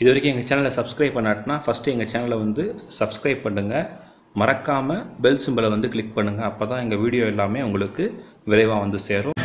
இது வரைக்கும் எங்கள் சேனலை சப்ஸ்கிரைப் பண்ணாட்டினா ஃபஸ்ட்டு எங்கள் சேனலை வந்து சப்ஸ்கிரைப் பண்ணுங்கள் மறக்காமல் பெல் சிம்பலை வந்து கிளிக் பண்ணுங்கள் அப்போ தான் எங்கள் வீடியோ எல்லாமே உங்களுக்கு விரைவாக வந்து சேரும்.